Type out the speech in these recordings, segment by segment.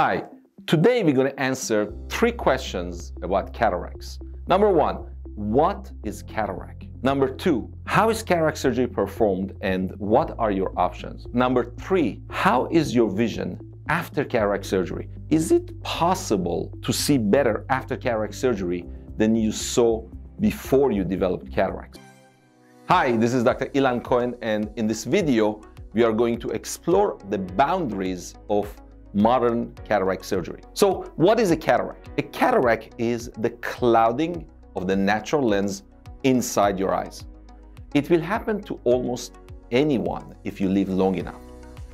Hi, today we're going to answer three questions about cataracts. Number one, what is cataract? Number two, how is cataract surgery performed and what are your options? Number three, how is your vision after cataract surgery? Is it possible to see better after cataract surgery than you saw before you developed cataracts? Hi, this is Dr. Ilan Cohen and in this video, we are going to explore the boundaries of modern cataract surgery. So what is a cataract? A cataract is the clouding of the natural lens inside your eyes. It will happen to almost anyone if you live long enough.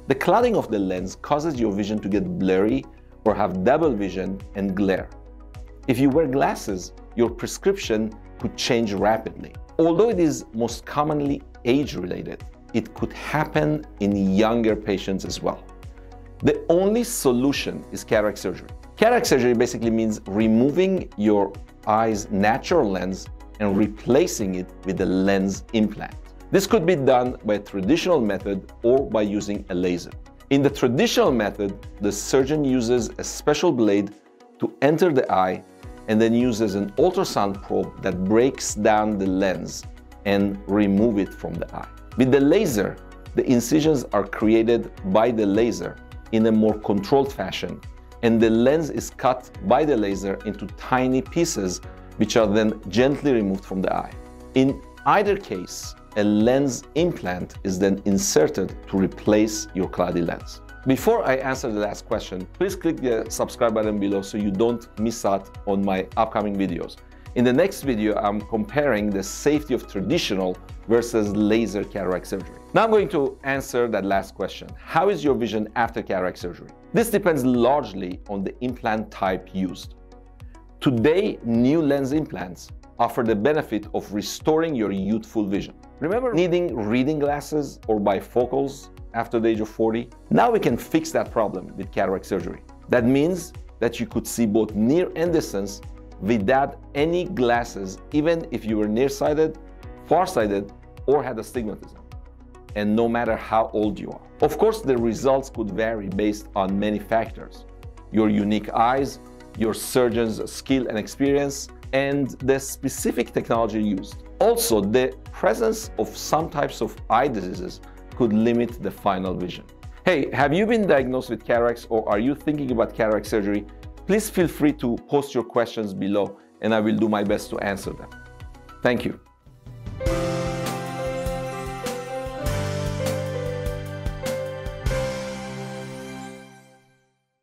The clouding of the lens causes your vision to get blurry or have double vision and glare. If you wear glasses, your prescription could change rapidly. Although it is most commonly age-related, it could happen in younger patients as well. The only solution is cataract surgery. Cataract surgery basically means removing your eye's natural lens and replacing it with a lens implant. This could be done by a traditional method or by using a laser. In the traditional method, the surgeon uses a special blade to enter the eye and then uses an ultrasound probe that breaks down the lens and remove it from the eye. With the laser, the incisions are created by the laser in a more controlled fashion, and the lens is cut by the laser into tiny pieces, which are then gently removed from the eye. In either case, a lens implant is then inserted to replace your cloudy lens. Before I answer the last question, please click the subscribe button below so you don't miss out on my upcoming videos. In the next video, I'm comparing the safety of traditional versus laser cataract surgery. Now I'm going to answer that last question. How is your vision after cataract surgery? This depends largely on the implant type used. Today, new lens implants offer the benefit of restoring your youthful vision. Remember needing reading glasses or bifocals after the age of 40? Now we can fix that problem with cataract surgery. That means that you could see both near and distance without any glasses, even if you were nearsighted, farsighted, or had astigmatism, and no matter how old you are. Of course, the results could vary based on many factors your unique eyes, your surgeon's skill and experience, and the specific technology used. Also, the presence of some types of eye diseases could limit the final vision. Hey, have you been diagnosed with cataracts or are you thinking about cataract surgery? Please feel free to post your questions below and I will do my best to answer them. Thank you.